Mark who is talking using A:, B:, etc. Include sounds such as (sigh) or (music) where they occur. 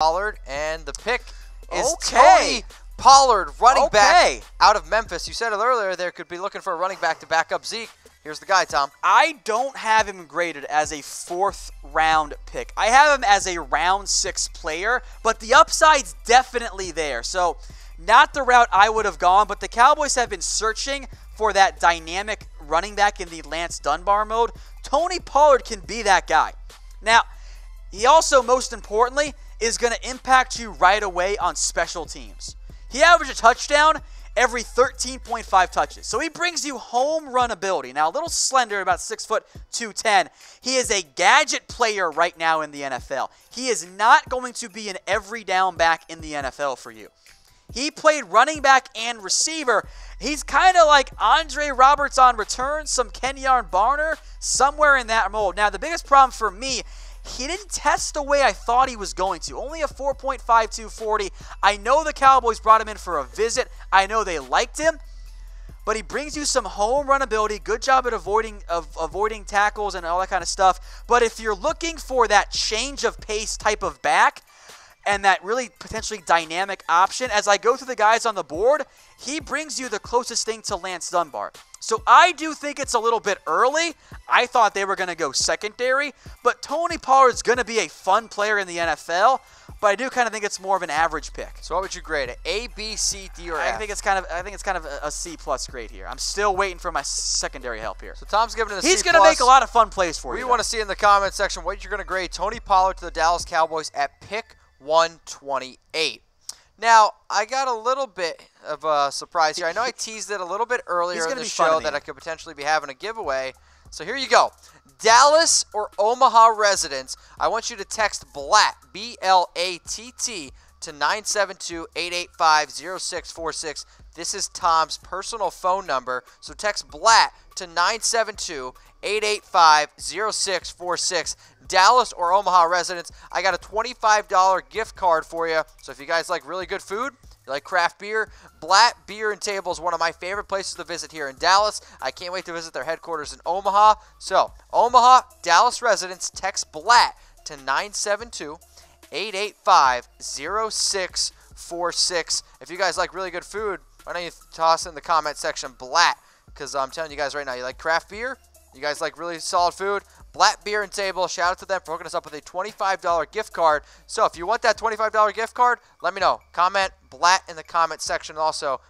A: Pollard, and the pick is
B: Okay.
A: Tony Pollard, running
B: Okay.
A: back out of Memphis. You said it earlier, there could be looking for a running back to back up Zeke. Here's the guy, Tom.
B: I don't have him graded as a fourth round pick. I have him as a round six player, but the upside's definitely there. So, not the route I would have gone, but the Cowboys have been searching for that dynamic running back in the Lance Dunbar mode. Tony Pollard can be that guy. Now, he also, most importantly, is going to impact you right away on special teams. He averaged a touchdown every 13.5 touches. So he brings you home run ability. Now, a little slender, about 6 foot 210. He is a gadget player right now in the NFL. He is not going to be an every down back in the NFL for you. He played running back and receiver. He's kind of like Andre Roberts on return, some Kenyon Barner, somewhere in that mold. Now, the biggest problem for me, he didn't test the way I thought he was going to. Only a 4.5240. I know the Cowboys brought him in for a visit. I know they liked him, but he brings you some home run ability. Good job at avoiding of avoiding tackles and all that kind of stuff. But if you're looking for that change of pace type of back, and that really potentially dynamic option. As I go through the guys on the board, he brings you the closest thing to Lance Dunbar. So I do think it's a little bit early. I thought they were going to go secondary, but Tony Pollard's going to be a fun player in the NFL. But I do kind of think it's more of an average pick.
A: So what would you grade it? A, B, C, D, or
B: I
A: F?
B: think it's kind of I think it's kind of a, a C plus grade here. I'm still waiting for my secondary help here.
A: so Tom's giving it a
B: He's going to make a lot of fun plays for
A: We
B: you.
A: We
B: want
A: to see in the comment section what you're going to grade Tony Pollard to the Dallas Cowboys at pick 128. Now, I got a little bit of a surprise here. I know I (laughs) teased it a little bit earlier in the show that I could potentially be having a giveaway. So here you go. Dallas or Omaha residents, I want you to text BLATT, B L A T T, to 972 885 0646. This is Tom's personal phone number. So text BLATT to 972 885 0646. Dallas or Omaha residents, I got a $25 gift card for you. So if you guys like really good food, you like craft beer, Blatt Beer and Table is one of my favorite places to visit here in Dallas. I can't wait to visit their headquarters in Omaha. So, Omaha, Dallas residents, text Blatt to 972 885 0646. If you guys like really good food, why don't you toss in the comment section Blatt? Because I'm telling you guys right now, you like craft beer? You guys like really solid food? Blatt Beer and Table, shout out to them for hooking us up with a $25 gift card. So if you want that $25 gift card, let me know. Comment Blatt in the comment section also.